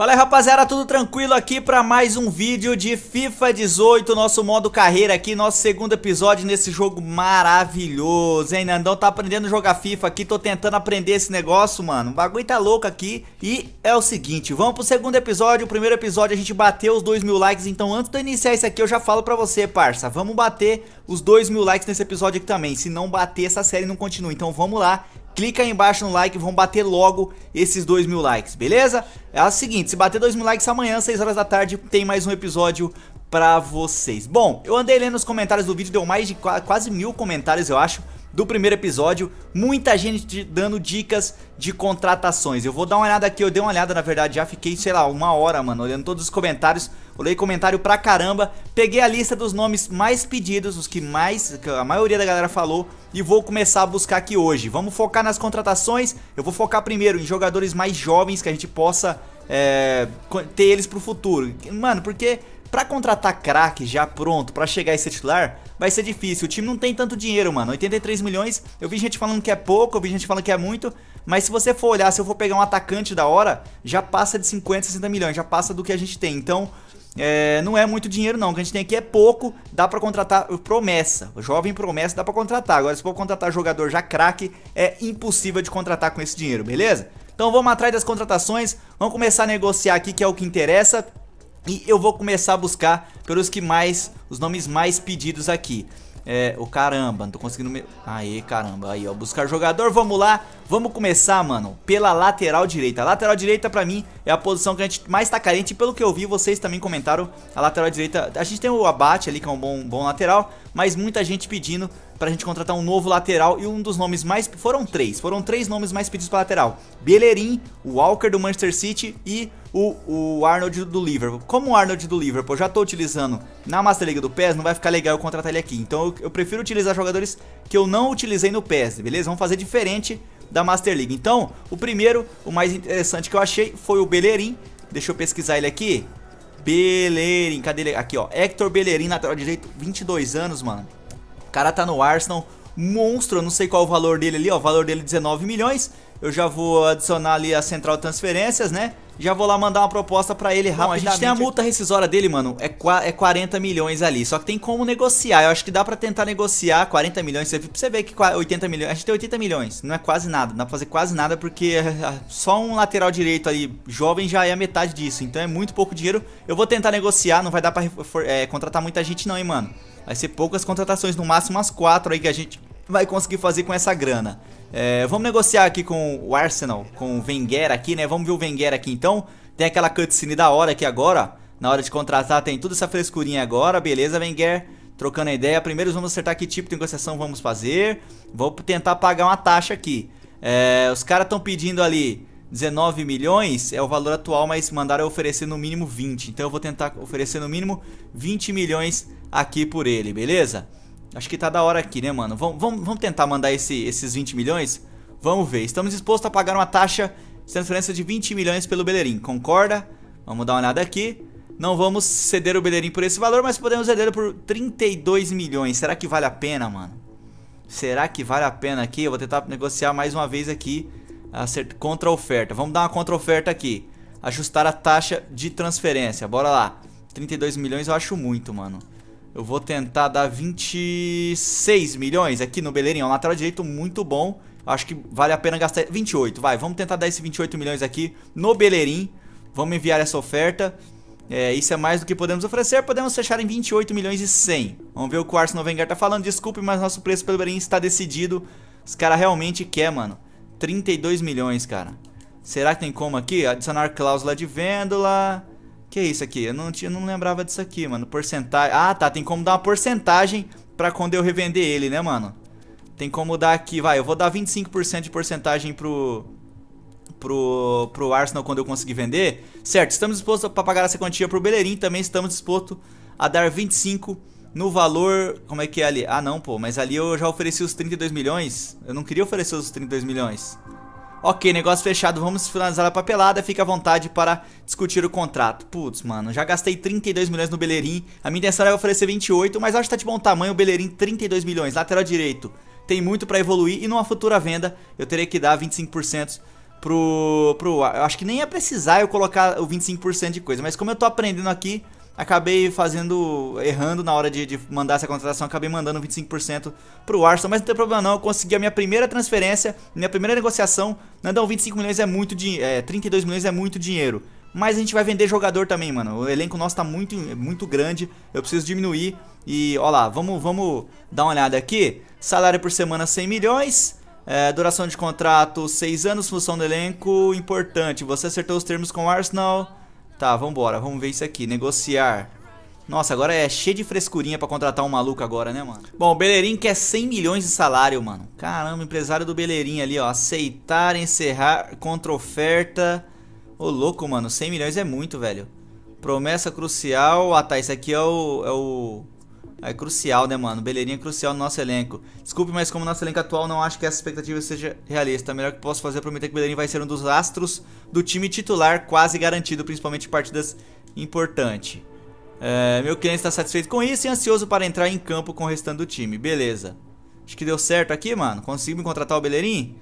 Fala aí rapaziada, tudo tranquilo aqui para mais um vídeo de FIFA 18, nosso modo carreira aqui, nosso segundo episódio nesse jogo maravilhoso, hein? Nandão? Tá aprendendo a jogar FIFA aqui, tô tentando aprender esse negócio, mano, o bagulho tá louco aqui e é o seguinte, vamos pro segundo episódio, o primeiro episódio a gente bateu os 2 mil likes, então antes de eu iniciar esse aqui eu já falo pra você, parça, vamos bater os 2 mil likes nesse episódio aqui também, se não bater essa série não continua, então vamos lá clica aí embaixo no like, vamos bater logo esses 2 mil likes, beleza? É o seguinte, se bater 2 mil likes amanhã, 6 horas da tarde, tem mais um episódio pra vocês. Bom, eu andei lendo os comentários do vídeo, deu mais de quase mil comentários, eu acho do primeiro episódio, muita gente dando dicas de contratações. Eu vou dar uma olhada aqui, eu dei uma olhada na verdade, já fiquei, sei lá, uma hora, mano, olhando todos os comentários. Olhei comentário pra caramba, peguei a lista dos nomes mais pedidos, os que mais, que a maioria da galera falou, e vou começar a buscar aqui hoje. Vamos focar nas contratações, eu vou focar primeiro em jogadores mais jovens, que a gente possa é, ter eles pro futuro. Mano, porque Pra contratar craque já pronto, pra chegar e ser titular, vai ser difícil. O time não tem tanto dinheiro, mano. 83 milhões, eu vi gente falando que é pouco, eu vi gente falando que é muito. Mas se você for olhar, se eu for pegar um atacante da hora, já passa de 50, 60 milhões, já passa do que a gente tem. Então, é, não é muito dinheiro não, o que a gente tem aqui é pouco, dá pra contratar promessa, jovem promessa dá pra contratar, agora se for contratar jogador já craque, é impossível de contratar com esse dinheiro, beleza? Então vamos atrás das contratações, vamos começar a negociar aqui que é o que interessa, e eu vou começar a buscar pelos que mais, os nomes mais pedidos aqui. É, o caramba, não tô conseguindo... Me... Aê, caramba, aí ó, buscar jogador, vamos lá. Vamos começar, mano, pela lateral direita. A lateral direita, pra mim, é a posição que a gente mais tá carente. E pelo que eu vi, vocês também comentaram, a lateral direita... A gente tem o Abate ali, que é um bom, bom lateral, mas muita gente pedindo pra gente contratar um novo lateral e um dos nomes mais... Foram três, foram três nomes mais pedidos pra lateral. Bellerin, o Walker do Manchester City e o, o Arnold do Liverpool. Como o Arnold do Liverpool eu já tô utilizando na Master League do PES, não vai ficar legal eu contratar ele aqui. Então eu, eu prefiro utilizar jogadores que eu não utilizei no PES, beleza? Vamos fazer diferente da Master League. Então, o primeiro, o mais interessante que eu achei foi o Bellerin. Deixa eu pesquisar ele aqui. Bellerin, cadê ele? Aqui, ó. Hector Bellerin, lateral direito, 22 anos, mano. O cara tá no Arsenal, monstro, eu não sei qual o valor dele ali, ó, o valor dele é 19 milhões. Eu já vou adicionar ali a central transferências, né? Já vou lá mandar uma proposta pra ele rapidamente. a gente tem a multa rescisória dele, mano, é, é 40 milhões ali. Só que tem como negociar. Eu acho que dá pra tentar negociar 40 milhões. Você, você vê que 80 milhões. A gente tem 80 milhões. Não é quase nada. Não dá pra fazer quase nada porque só um lateral direito ali jovem já é a metade disso. Então é muito pouco dinheiro. Eu vou tentar negociar. Não vai dar pra é, contratar muita gente, não, hein, mano. Vai ser poucas contratações, no máximo umas quatro aí que a gente vai conseguir fazer com essa grana. É, vamos negociar aqui com o Arsenal, com o Wenger aqui, né? Vamos ver o Wenger aqui então. Tem aquela cutscene da hora aqui agora, Na hora de contratar tem toda essa frescurinha agora, beleza, Wenger? Trocando a ideia. Primeiro vamos acertar que tipo de negociação vamos fazer. Vou tentar pagar uma taxa aqui. É, os caras estão pedindo ali 19 milhões, é o valor atual, mas mandaram oferecer no mínimo 20. Então eu vou tentar oferecer no mínimo 20 milhões aqui por ele, beleza? Acho que tá da hora aqui, né, mano? Vamos, vamos, vamos tentar mandar esse, esses 20 milhões? Vamos ver. Estamos dispostos a pagar uma taxa de transferência de 20 milhões pelo Bellerin. Concorda? Vamos dar uma olhada aqui. Não vamos ceder o Bellerin por esse valor, mas podemos ceder por 32 milhões. Será que vale a pena, mano? Será que vale a pena aqui? Eu vou tentar negociar mais uma vez aqui contra oferta. Vamos dar uma contra oferta aqui. Ajustar a taxa de transferência. Bora lá. 32 milhões eu acho muito, mano. Eu vou tentar dar 26 milhões aqui no Beleirinho. É um lateral direito muito bom. Acho que vale a pena gastar 28, vai. Vamos tentar dar esse 28 milhões aqui no Beleirim. Vamos enviar essa oferta. É, isso é mais do que podemos oferecer. Podemos fechar em 28 milhões e 100. Vamos ver o que o Arsenal Wenger tá falando. Desculpe, mas nosso preço pelo Beleirim está decidido. Os caras realmente quer, mano. 32 milhões, cara. Será que tem como aqui? Adicionar cláusula de vêndula. Que é isso aqui? Eu não, tinha, não lembrava disso aqui, mano. Porcentagem. Ah, tá. Tem como dar uma porcentagem pra quando eu revender ele, né, mano? Tem como dar aqui, vai. Eu vou dar 25% de porcentagem pro, pro, pro Arsenal quando eu conseguir vender. Certo, estamos dispostos a pagar essa quantia pro Bellerin. Também estamos dispostos a dar 25 no valor... Como é que é ali? Ah, não, pô. Mas ali eu já ofereci os 32 milhões. Eu não queria oferecer os 32 milhões. Ok, negócio fechado, vamos finalizar a papelada, fica à vontade para discutir o contrato. Putz, mano, já gastei 32 milhões no Bellerin, a minha intenção era oferecer 28, mas acho que tá de bom tamanho o Bellerin, 32 milhões, lateral direito. Tem muito para evoluir e numa futura venda eu terei que dar 25% pro, pro... Eu acho que nem ia precisar eu colocar o 25% de coisa, mas como eu tô aprendendo aqui, acabei fazendo, errando na hora de, de mandar essa contratação, acabei mandando 25% pro Arsenal, mas não tem problema não, eu consegui a minha primeira transferência, minha primeira negociação, não, 25 milhões é muito dinheiro, é, 32 milhões é muito dinheiro. Mas a gente vai vender jogador também, mano. O elenco nosso tá muito, muito grande. Eu preciso diminuir. E, ó lá, vamos, vamos dar uma olhada aqui. Salário por semana 100 milhões. É, duração de contrato 6 anos, função do elenco importante. Você acertou os termos com o Arsenal. Tá, vambora, vamos ver isso aqui. Negociar. Nossa, agora é cheio de frescurinha pra contratar um maluco agora, né, mano? Bom, o Bellerin quer 100 milhões de salário, mano. Caramba, empresário do Bellerin ali, ó. Aceitar, encerrar, contra oferta. Ô, louco, mano. 100 milhões é muito, velho. Promessa crucial. Ah, tá. Isso aqui é o... É o... É crucial, né, mano? Beleirinha é crucial no nosso elenco. Desculpe, mas como nosso elenco atual, não acho que essa expectativa seja realista. Melhor que posso fazer é prometer que Beleirinha vai ser um dos astros do time titular, quase garantido, principalmente em partidas importantes. É, meu cliente está satisfeito com isso e ansioso para entrar em campo com o restante do time. Beleza. Acho que deu certo aqui, mano. Conseguimos contratar o Beleirinho?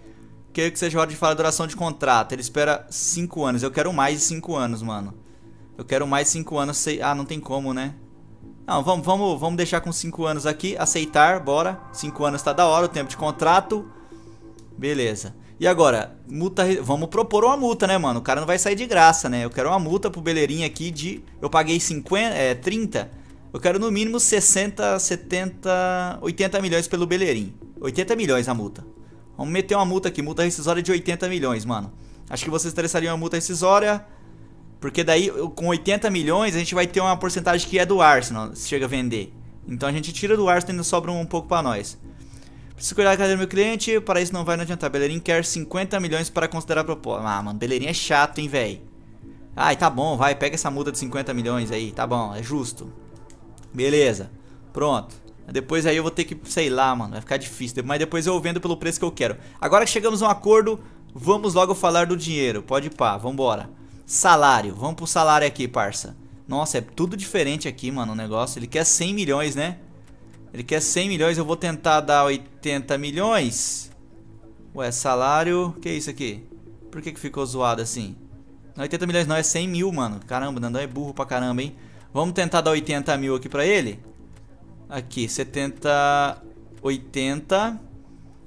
Quero que seja hora de falar duração de contrato. Ele espera 5 anos. Eu quero mais de 5 anos, mano. Eu quero mais de 5 anos. Ah, não tem como, né? Não, vamos, vamos, vamos deixar com 5 anos aqui. Aceitar, bora. 5 anos tá da hora, o tempo de contrato. Beleza. E agora, multa, vamos propor uma multa, né, mano? O cara não vai sair de graça, né? Eu quero uma multa pro Beleirinho aqui de... Eu paguei 50, é, 30. Eu quero no mínimo 60, 70, 80 milhões pelo Beleirinho. 80 milhões a multa. Vamos meter uma multa aqui, multa rescisória de 80 milhões, mano. Acho que vocês interessariam uma multa rescisória, porque daí com 80 milhões a gente vai ter uma porcentagem que é do Arsenal, se chega a vender. Então a gente tira do Arsenal e ainda sobra um pouco pra nós. Preciso cuidar da carteira do meu cliente, para isso não vai não adiantar. Bellerin quer 50 milhões para considerar a proposta. Ah, mano, Bellerin é chato, hein, velho. Ai, tá bom, vai, pega essa multa de 50 milhões aí, tá bom, é justo. Beleza, pronto. Depois aí eu vou ter que, sei lá, mano, vai ficar difícil. Mas depois eu vendo pelo preço que eu quero. Agora que chegamos a um acordo, vamos logo falar do dinheiro. Pode pá, vambora. Salário, vamos pro salário aqui, parça. Nossa, é tudo diferente aqui, mano, o negócio. Ele quer 100 milhões, né? Ele quer 100 milhões, eu vou tentar dar 80 milhões. Ué, salário... Que é isso aqui? Por que que ficou zoado assim? Não, 80 milhões não, é 100 mil, mano. Caramba, Nandão é burro pra caramba, hein? Vamos tentar dar 80 mil aqui pra ele? Aqui, 70, 80,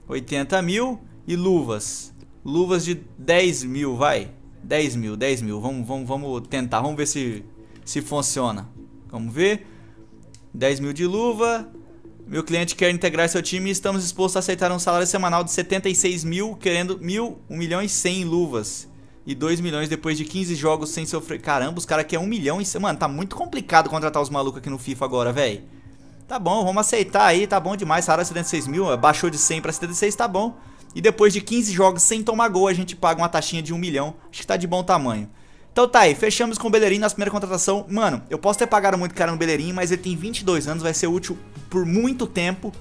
80 mil e luvas. Luvas de 10 mil, vai. 10 mil, 10 mil. Vamos, vamos, vamos tentar, vamos ver se, se funciona. Vamos ver. 10 mil de luva. Meu cliente quer integrar seu time e estamos dispostos a aceitar um salário semanal de 76 mil, querendo mil, 1 milhão e 100 luvas. E 2 milhões depois de 15 jogos sem sofrer. Caramba, os caras querem 1 milhão e... Mano, tá muito complicado contratar os malucos aqui no FIFA agora, velho. Tá bom, vamos aceitar aí, tá bom demais. Salário 76 mil, baixou de 100 pra 76, tá bom. E depois de 15 jogos sem tomar gol, a gente paga uma taxinha de 1 milhão. Acho que tá de bom tamanho. Então tá aí, fechamos com o Bellerin nossa primeira contratação. Mano, eu posso ter pagado muito caro no Bellerin, mas ele tem 22 anos, vai ser útil por muito tempo.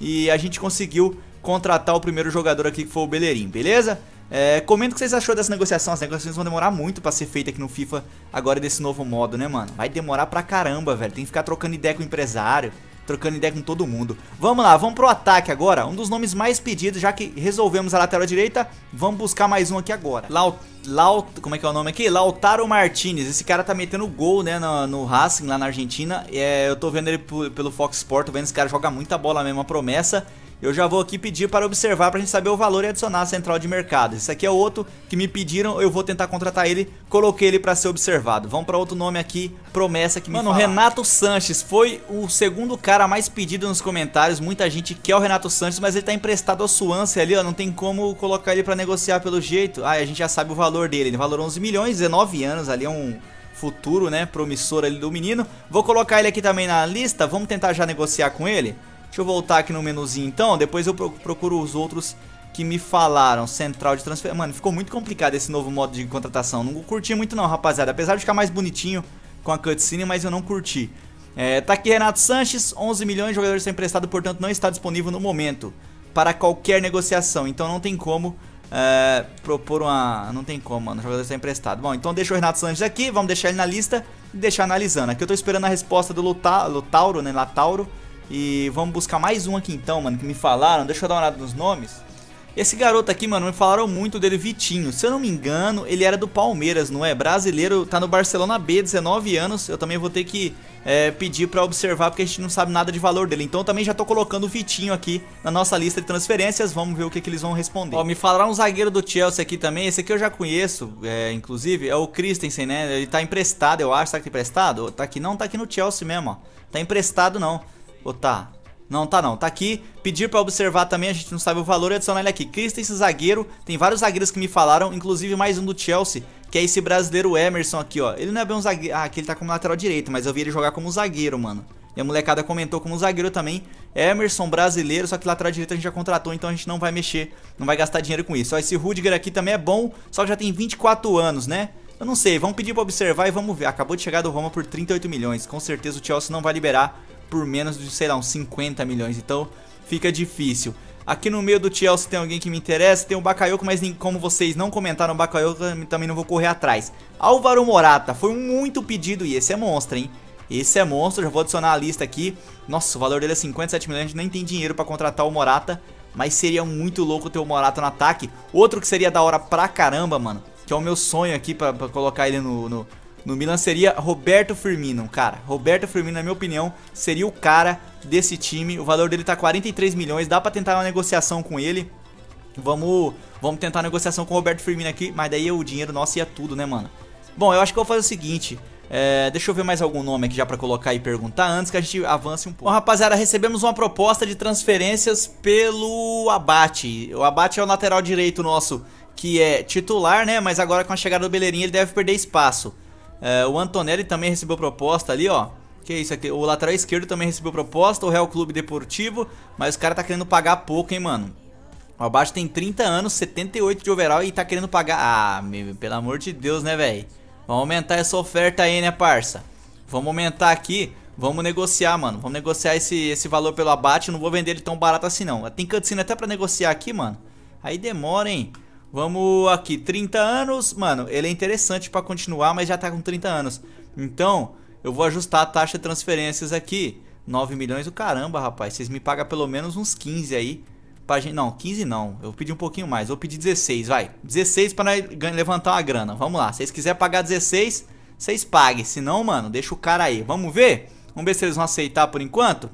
E a gente conseguiu contratar o primeiro jogador aqui, que foi o Bellerin, beleza? É, comenta o que vocês achou dessa negociação. As negociações vão demorar muito pra ser feita aqui no FIFA agora desse novo modo, né, mano? Vai demorar pra caramba, velho. Tem que ficar trocando ideia com o empresário trocando ideia com todo mundo. Vamos lá, vamos pro ataque agora. Um dos nomes mais pedidos, já que resolvemos a lateral direita, vamos buscar mais um aqui agora. Laut, Laut, como é que é o nome aqui? Lautaro Martinez. Esse cara tá metendo gol, né, no, no Racing lá na Argentina. É, eu tô vendo ele pelo Fox Sport, tô vendo esse cara joga muita bola mesmo, uma promessa. Eu já vou aqui pedir para observar para a gente saber o valor e adicionar a central de mercado. Esse aqui é outro que me pediram, eu vou tentar contratar ele, coloquei ele para ser observado. Vamos para outro nome aqui, promessa que me Mano, falaram. Renato Sanches foi o segundo cara mais pedido nos comentários. Muita gente quer o Renato Sanches, mas ele tá emprestado ao Suância ali, ó, não tem como colocar ele para negociar pelo jeito. Ah, a gente já sabe o valor dele, ele valor 11 milhões, 19 anos, ali é um futuro, né, promissor ali do menino. Vou colocar ele aqui também na lista, vamos tentar já negociar com ele. Deixa eu voltar aqui no menuzinho então, depois eu procuro os outros que me falaram. Central de transfer... Mano, ficou muito complicado esse novo modo de contratação. Não curti muito não, rapaziada. Apesar de ficar mais bonitinho com a cutscene, mas eu não curti. É, tá aqui Renato Sanches, 11 milhões de jogadores sem emprestado, portanto não está disponível no momento para qualquer negociação. Então não tem como é, propor uma... Não tem como, mano, jogador está emprestado. Bom, então deixa o Renato Sanches aqui, vamos deixar ele na lista e deixar analisando. Aqui eu tô esperando a resposta do Lutauro, né, Latauro. E vamos buscar mais um aqui então, mano, que me falaram. Deixa eu dar uma olhada nos nomes. Esse garoto aqui, mano, me falaram muito dele, Vitinho. Se eu não me engano, ele era do Palmeiras, não é? Brasileiro, tá no Barcelona B, 19 anos. Eu também vou ter que é, pedir pra observar, porque a gente não sabe nada de valor dele. Então eu também já tô colocando o Vitinho aqui na nossa lista de transferências. Vamos ver o que, que eles vão responder. Ó, me falaram um zagueiro do Chelsea aqui também. Esse aqui eu já conheço, é, inclusive, é o Christensen, né? Ele tá emprestado, eu acho. Tá emprestado? Tá aqui? Não, tá aqui no Chelsea mesmo, ó. Tá emprestado não. Ou tá? Não, tá não. Tá aqui. Pedir pra observar também, a gente não sabe o valor e adicionar ele aqui. Christensen zagueiro. Tem vários zagueiros que me falaram, inclusive mais um do Chelsea, que é esse brasileiro Emerson aqui, ó. Ele não é bem um zagueiro... Ah, aqui ele tá como lateral direito, mas eu vi ele jogar como zagueiro, mano. E a molecada comentou como zagueiro também. Emerson brasileiro, só que lateral direito a gente já contratou, então a gente não vai mexer, não vai gastar dinheiro com isso. Ó, esse Rudiger aqui também é bom, só que já tem 24 anos, né? Eu não sei, vamos pedir pra observar e vamos ver. Acabou de chegar do Roma por 38 milhões. Com certeza o Chelsea não vai liberar por menos de, sei lá, uns 50 milhões. Então fica difícil. Aqui no meio do Chelsea tem alguém que me interessa, tem o Bakayoko, mas como vocês não comentaram o Bakayoko, também não vou correr atrás. Álvaro Morata, foi muito pedido e esse é monstro, hein? Esse é monstro, já vou adicionar a lista aqui. Nossa, o valor dele é 57 milhões, a gente nem tem dinheiro pra contratar o Morata, mas seria muito louco ter o Morata no ataque. Outro que seria da hora pra caramba, mano, que é o meu sonho aqui pra, pra colocar ele no, no no Milan seria Roberto Firmino, cara. Roberto Firmino, na minha opinião, seria o cara desse time. O valor dele tá 43 milhões, dá pra tentar uma negociação com ele. Vamos, vamos tentar uma negociação com o Roberto Firmino aqui, mas daí o dinheiro nosso ia tudo, né, mano? Bom, eu acho que eu vou fazer o seguinte... É, deixa eu ver mais algum nome aqui já pra colocar e perguntar antes que a gente avance um pouco. Bom, rapaziada, recebemos uma proposta de transferências pelo Abate. O Abate é o lateral direito nosso, que é titular, né? Mas agora com a chegada do Beleirinho ele deve perder espaço. É, o Antonelli também recebeu proposta ali, ó. Que isso aqui? O lateral esquerdo também recebeu proposta, o Real Clube Deportivo, mas o cara tá querendo pagar pouco, hein, mano. O abaixo tem 30 anos, 78 de overall e tá querendo pagar... Ah, meu, pelo amor de Deus, né, velho? Vamos aumentar essa oferta aí, né, parça? Vamos aumentar aqui, vamos negociar, mano. Vamos negociar esse, esse valor pelo abate, não vou vender ele tão barato assim, não. Tem cutscene até pra negociar aqui, mano. Aí demora, hein? Vamos aqui, 30 anos, mano, ele é interessante pra continuar, mas já tá com 30 anos. Então, eu vou ajustar a taxa de transferências aqui. 9 milhões, o caramba, rapaz. Vocês me pagam pelo menos uns 15 aí. Pra gente... Não, 15 não. Eu pedi um pouquinho mais. Vou pedir 16, vai. 16 pra levantar uma grana. Vamos lá. Se vocês quiserem pagar 16, vocês paguem. Se não, mano, deixa o cara aí. Vamos ver? Vamos ver se eles vão aceitar por enquanto.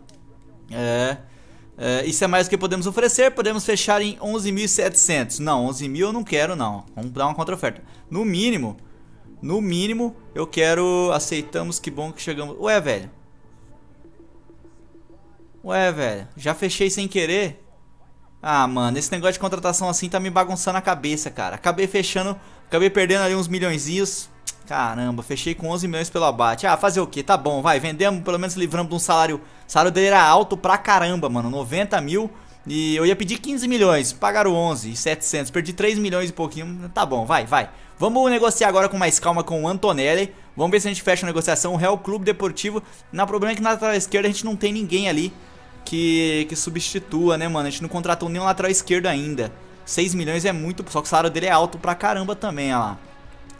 É... Uh, isso é mais do que podemos oferecer, podemos fechar em 11.700. Não, 11.000 eu não quero não. Vamos dar uma contra-oferta. No mínimo, no mínimo, eu quero... Aceitamos, que bom que chegamos... Ué, velho. Ué, velho. Já fechei sem querer? Ah, mano, esse negócio de contratação assim tá me bagunçando a cabeça, cara. Acabei fechando, acabei perdendo ali uns milhõeszinhos. Caramba, fechei com 11 milhões pelo abate. Ah, fazer o que? Tá bom, vai. Vendemos, pelo menos livramos de um salário. O salário dele era alto pra caramba, mano. 90 mil. E eu ia pedir 15 milhões. Pagaram 11 e 700. Perdi 3 milhões e pouquinho. Tá bom, vai, vai. Vamos negociar agora com mais calma com o Antonelli. Vamos ver se a gente fecha a negociação. O Real Clube Deportivo. Na problema é que na lateral esquerda a gente não tem ninguém ali que, que substitua, né, mano? A gente não contratou nenhum lateral esquerdo ainda. 6 milhões é muito, só que o salário dele é alto pra caramba também, olha lá.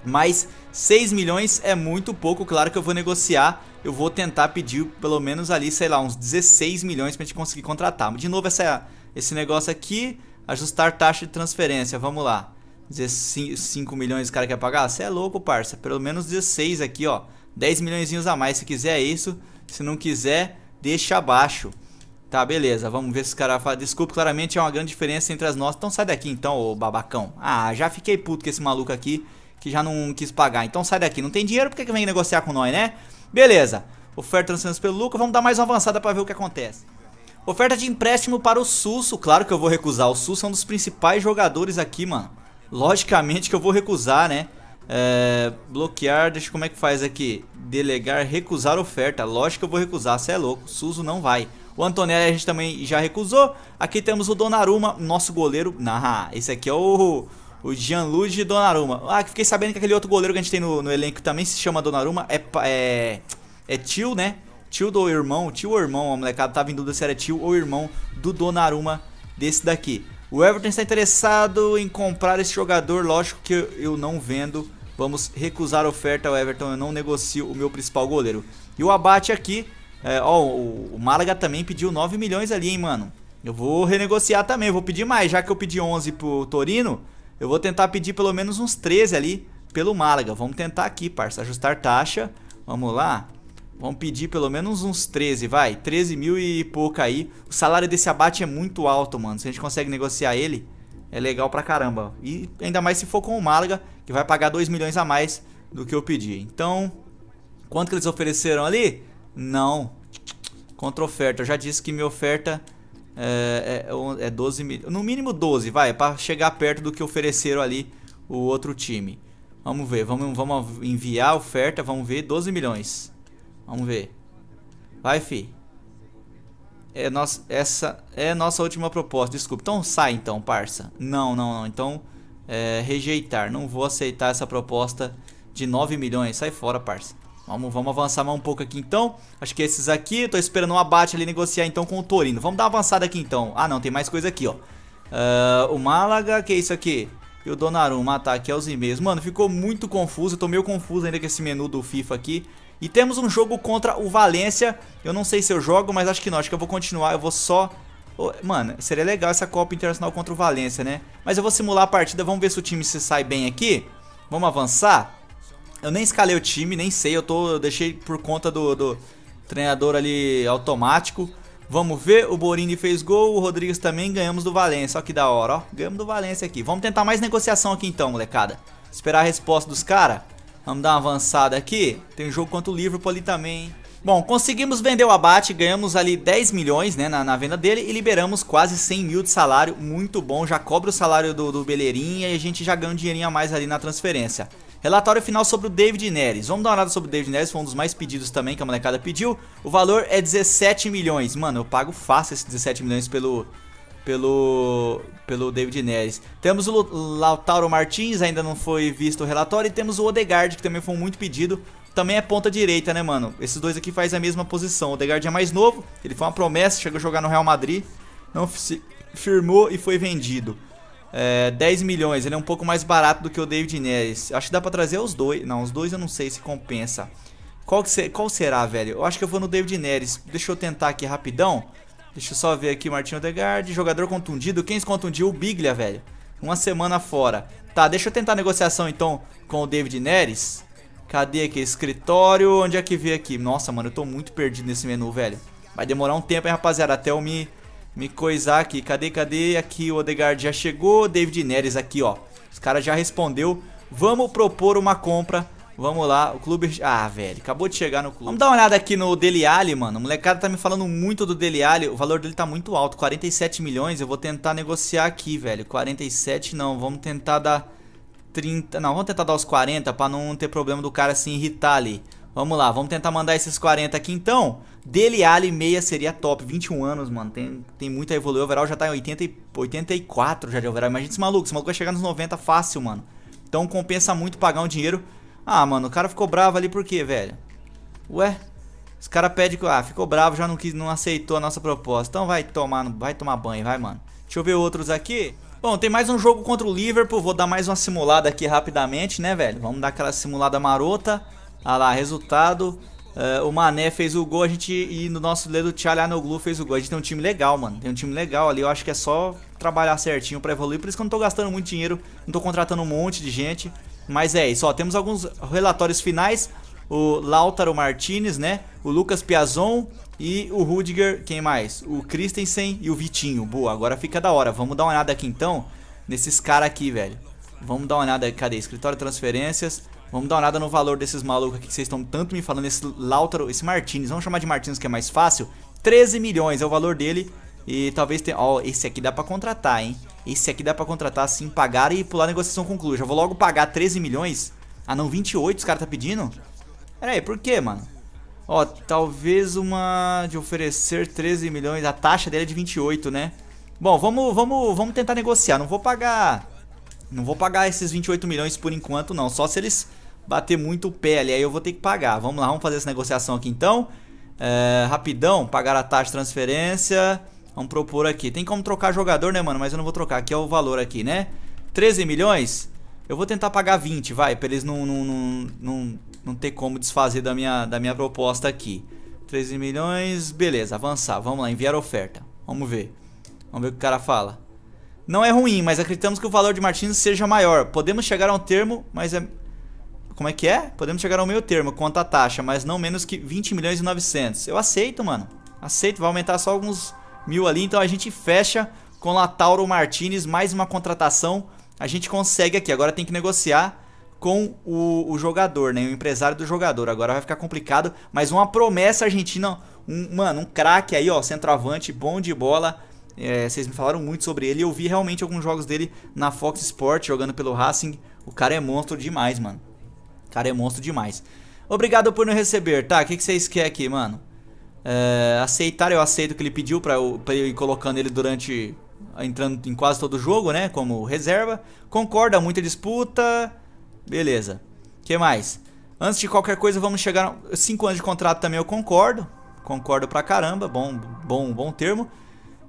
Mas 6 milhões é muito pouco, claro que eu vou negociar. Eu vou tentar pedir pelo menos ali, sei lá, uns 16 milhões pra gente conseguir contratar. De novo, essa, esse negócio aqui, ajustar taxa de transferência, vamos lá. 5 milhões o cara quer pagar? Você é louco, parça. Pelo menos 16 aqui, ó. 10 milhões a mais. Se quiser é isso. Se não quiser, deixa abaixo. Tá, beleza. Vamos ver se os caras falam. Desculpa, claramente é uma grande diferença entre as nossas. Então sai daqui então, ô babacão. Ah, já fiquei puto com esse maluco aqui que já não quis pagar. Então sai daqui. Não tem dinheiro, por que, vem negociar com nós, né? Beleza. Oferta transferência pelo Luca. Vamos dar mais uma avançada para ver o que acontece. Oferta de empréstimo para o Susso. Claro que eu vou recusar. O Susso é um dos principais jogadores aqui, mano. Logicamente que eu vou recusar, né? É, bloquear, deixa como é que faz aqui. Delegar, recusar oferta. Lógico que eu vou recusar, você é louco. Suso não vai. O Antonelli a gente também já recusou. Aqui temos o Donnarumma, nosso goleiro. Ah, esse aqui é o o Gianluigi Donnarumma. Ah, fiquei sabendo que aquele outro goleiro que a gente tem no, no elenco também se chama Donnarumma. É, é, é tio, né? Tio do irmão, tio ou irmão, a molecada tava em dúvida se era tio ou irmão do Donnarumma desse daqui. O Everton está interessado em comprar esse jogador, lógico que eu não vendo. Vamos recusar a oferta ao Everton, eu não negocio o meu principal goleiro. E o abate aqui, é, ó, o, o Málaga também pediu 9 milhões ali, hein, mano. Eu vou renegociar também, eu vou pedir mais. Já que eu pedi 11 pro Torino, eu vou tentar pedir pelo menos uns 13 ali pelo Málaga. Vamos tentar aqui, parça. Ajustar taxa. Vamos lá. Vamos pedir pelo menos uns 13, vai. 13 mil e pouco aí. O salário desse abate é muito alto, mano. Se a gente consegue negociar ele, é legal pra caramba. E ainda mais se for com o Málaga, que vai pagar 2 milhões a mais do que eu pedi. Então, quanto que eles ofereceram ali? Não. Contra oferta. Eu já disse que minha oferta é, é, é 12 mil. No mínimo 12, vai. Pra chegar perto do que ofereceram ali o outro time. Vamos ver. Vamos, vamos enviar a oferta. Vamos ver. 12 milhões. Vamos ver. Vai, fi. É nossa, essa é nossa última proposta. Desculpa. Então sai então, parça. Não, não, não. Então, é, rejeitar. Não vou aceitar essa proposta de 9 milhões. Sai fora, parça. Vamos, vamos avançar mais um pouco aqui então. Acho que esses aqui. Tô esperando um abate ali negociar então com o Torino. Vamos dar uma avançada aqui então. Ah, não. Tem mais coisa aqui, ó. Uh, o Málaga. Que é isso aqui? E o Donnarumma tá aqui aos e-mails. Mano, ficou muito confuso. Eu tô meio confuso ainda com esse menu do FIFA aqui. E temos um jogo contra o Valência. Eu não sei se eu jogo, mas acho que não. Acho que eu vou continuar. Eu vou só... Mano, seria legal essa Copa Internacional contra o Valência, né? Mas eu vou simular a partida. Vamos ver se o time se sai bem aqui. Vamos avançar. Eu nem escalei o time, nem sei. Eu, tô, eu deixei por conta do, do treinador ali automático. Vamos ver, o Borini fez gol, o Rodrigues também, ganhamos do Valência, ó que da hora, ó, ganhamos do Valência aqui. Vamos tentar mais negociação aqui então, molecada. Esperar a resposta dos caras. Vamos dar uma avançada aqui. Tem um jogo contra o Liverpool ali também, hein? Bom, conseguimos vender o abate, ganhamos ali 10 milhões né, na, na, venda dele e liberamos quase 100 mil de salário, muito bom, já cobra o salário do, do Beleirinha e a gente já ganha um dinheirinho a mais ali na transferência. Relatório final sobre o David Neres. Vamos dar uma olhada sobre o David Neres, foi um dos mais pedidos também que a molecada pediu. O valor é 17 milhões. Mano, eu pago fácil esses 17 milhões pelo, pelo, pelo David Neres. Temos o Lautaro Martins, ainda não foi visto o relatório. E temos o Odegaard, que também foi muito pedido. Também é ponta direita, né, mano? Esses dois aqui fazem a mesma posição. O Odegaard é mais novo, ele foi uma promessa, chegou a jogar no Real Madrid. Não se firmou e foi vendido. É, 10 milhões, ele é um pouco mais barato do que o David Neres. Acho que dá pra trazer os dois. Não, os dois eu não sei se compensa. Qual, que se, qual será, velho? Eu acho que eu vou no David Neres. Deixa eu tentar aqui rapidão. Deixa eu só ver aqui, Martinho Odegaard, jogador contundido. Quem se contundiu? O Biglia, velho. Uma semana fora. Tá, deixa eu tentar a negociação então com o David Neres. Cadê aqui? Escritório. Onde é que vê aqui? Nossa, mano, eu tô muito perdido nesse menu, velho. Vai demorar um tempo, hein, rapaziada, até eu me, me coisar aqui. Cadê, cadê? Aqui o Odegaard já chegou. David Neres aqui, ó. Os caras já respondeu. Vamos propor uma compra Vamos lá, o clube... Ah, velho, acabou de chegar no clube. Vamos dar uma olhada aqui no Dele Alli, mano. O molecada tá me falando muito do Dele Alli. O valor dele tá muito alto, 47 milhões. Eu vou tentar negociar aqui, velho. 47 não, vamos tentar dar 30... Não, vamos tentar dar os 40 pra não ter problema do cara se irritar ali. Vamos lá, vamos tentar mandar esses 40 aqui então. Dele Alli meia seria top, 21 anos, mano. Tem, tem muito a evoluir. O overall já tá em 80 e, 84 já de overall. Imagina esse maluco, esse maluco vai chegar nos 90 fácil, mano. Então compensa muito pagar um dinheiro ah, mano, o cara ficou bravo ali por quê, velho? Ué? Os cara pede que... Ah, ficou bravo, já não, quis, não aceitou a nossa proposta. Então vai tomar, vai tomar banho, vai, mano. Deixa eu ver outros aqui. Bom, tem mais um jogo contra o Liverpool. Vou dar mais uma simulada aqui rapidamente, né, velho? Vamos dar aquela simulada marota. Ah lá, resultado. Uh, o Mané fez o gol, a gente e no nosso dedo o Tchalhanoglu fez o gol. A gente tem um time legal, mano. Tem um time legal ali. Eu acho que é só trabalhar certinho pra evoluir. Por isso que eu não tô gastando muito dinheiro. Não tô contratando um monte de gente. Mas é isso, ó, temos alguns relatórios finais. O Lautaro Martinez, né? O Lucas Piazon e o Rudiger, quem mais? O Christensen e o Vitinho. Boa, agora fica da hora. Vamos dar uma olhada aqui então nesses caras aqui, velho. Vamos dar uma olhada, cadê? Escritório de transferências. Vamos dar uma olhada no valor desses malucos aqui que vocês estão tanto me falando. Esse Lautaro, esse Martinez, vamos chamar de Martinez que é mais fácil. 13 milhões é o valor dele. E talvez tenha... Ó, esse aqui dá pra contratar, hein? Esse aqui dá pra contratar assim, pagar e pular a negociação concluída. Já vou logo pagar 13 milhões. Ah, não, 28 os caras tá pedindo? Pera aí, por que, mano? Ó, talvez uma de oferecer 13 milhões. A taxa dele é de 28, né? Bom, vamos, vamos, vamos tentar negociar. Não vou pagar... Não vou pagar esses 28 milhões por enquanto, não. Só se eles bater muito o pé ali, aí eu vou ter que pagar. Vamos lá, vamos fazer essa negociação aqui então. É, rapidão, pagar a taxa de transferência... Vamos propor aqui. Tem como trocar jogador, né, mano? Mas eu não vou trocar. Aqui é o valor aqui, né? 13 milhões? Eu vou tentar pagar 20, vai. Pra eles não, não, não, não, não ter como desfazer da minha, da minha proposta aqui. 13 milhões, beleza, avançar. Vamos lá, enviar oferta. Vamos ver. Vamos ver o que o cara fala. Não é ruim, mas acreditamos que o valor de Martins seja maior. Podemos chegar a um termo, mas é... Como é que é? Podemos chegar ao meio termo quanto à taxa, mas não menos que 20 milhões e 900. Eu aceito, mano. Aceito, vai aumentar só alguns mil ali. Então a gente fecha com Latauro Martinez, mais uma contratação. A gente consegue aqui. Agora tem que negociar com o, o, jogador, né? O empresário do jogador. Agora vai ficar complicado, mas uma promessa argentina, um, mano, um craque aí, ó, centroavante, bom de bola. É, vocês me falaram muito sobre ele. Eu vi realmente alguns jogos dele na Fox Sport jogando pelo Racing. O cara é monstro demais, mano. Cara é monstro demais. Obrigado por nos receber, tá? O que, que vocês querem aqui, mano? É, aceitar, eu aceito o que ele pediu pra eu, pra eu ir colocando ele durante. entrando em quase todo o jogo, né? Como reserva. Concorda, muita disputa. Beleza. que mais? Antes de qualquer coisa, vamos chegar... 5 anos de contrato também eu concordo. Concordo pra caramba. Bom, bom, bom termo.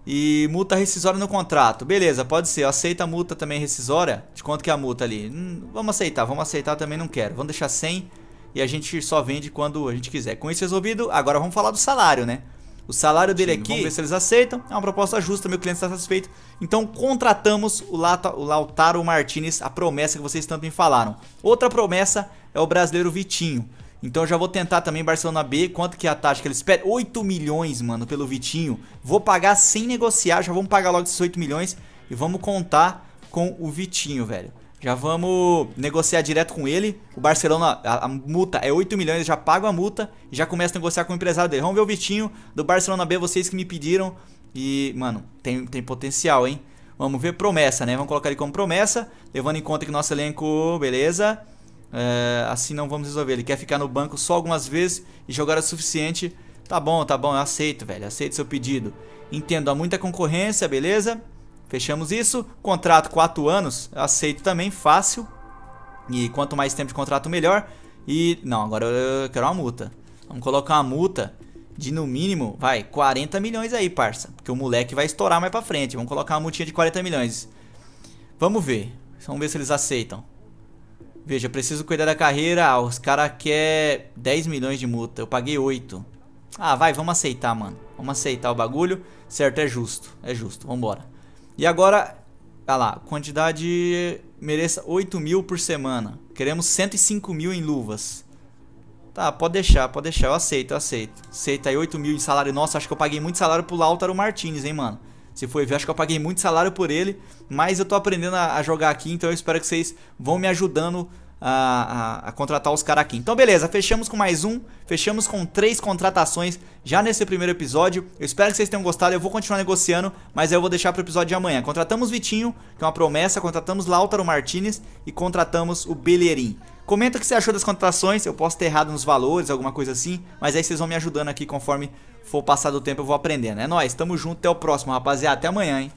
E multa rescisória no contrato. Beleza, pode ser. Aceita a multa também rescisória. De quanto que é a multa ali? Hum, vamos aceitar. Vamos aceitar também, não quero. Vamos deixar 100 e a gente só vende quando a gente quiser. Com isso resolvido, agora vamos falar do salário, né? O salário dele Sim, aqui, vamos ver se eles aceitam. É uma proposta justa, meu cliente está satisfeito. Então contratamos o, Lata, o Lautaro Martinez, a promessa que vocês tanto me falaram. Outra promessa é o brasileiro Vitinho. Então já vou tentar também Barcelona B. Quanto que é a taxa que eles pedem? 8 milhões, mano, pelo Vitinho. Vou pagar sem negociar, já vamos pagar logo esses 8 milhões e vamos contar com o Vitinho, velho. Já vamos negociar direto com ele. O Barcelona, a, a, multa é 8 milhões, já pago a multa e já começo a negociar com o empresário dele. Vamos ver o Vitinho do Barcelona B, vocês que me pediram. E, mano, tem, tem potencial, hein? Vamos ver promessa, né? Vamos colocar ele como promessa, levando em conta que nosso elenco, beleza. É, assim não vamos resolver. Ele quer ficar no banco só algumas vezes e jogar o suficiente. Tá bom, tá bom, eu aceito, velho. Aceito seu pedido. Entendo, há muita concorrência, beleza? Fechamos isso. Contrato 4 anos, aceito também, fácil. E quanto mais tempo de contrato, melhor. E, não, agora eu quero uma multa. Vamos colocar uma multa de no mínimo, vai, 40 milhões aí, parça. Porque o moleque vai estourar mais pra frente. Vamos colocar uma multinha de 40 milhões. Vamos ver. Vamos ver se eles aceitam. Veja, preciso cuidar da carreira. Ah, os caras querem 10 milhões de multa. Eu paguei 8. Ah, vai, vamos aceitar, mano. Vamos aceitar o bagulho. Certo, é justo. É justo. Vambora. E agora, olha lá, quantidade mereça 8 mil por semana. Queremos 105 mil em luvas. Tá, pode deixar, pode deixar, eu aceito, eu aceito. Aceita aí 8 mil em salário. Nossa, acho que eu paguei muito salário pro Lautaro Martinez, hein, mano. Se for ver, acho que eu paguei muito salário por ele. Mas eu tô aprendendo a, a jogar aqui, então eu espero que vocês vão me ajudando a, a, a contratar os caras aqui. Então beleza, fechamos com mais um, fechamos com três contratações já nesse primeiro episódio. Eu espero que vocês tenham gostado, eu vou continuar negociando, mas eu vou deixar pro episódio de amanhã. Contratamos Vitinho, que é uma promessa, contratamos Lautaro Martinez e contratamos o Bellerin. Comenta o que você achou das contratações, eu posso ter errado nos valores, alguma coisa assim, mas aí vocês vão me ajudando aqui conforme for passar do tempo eu vou aprendendo. É nóis, tamo junto, até o próximo, rapaziada, até amanhã, hein.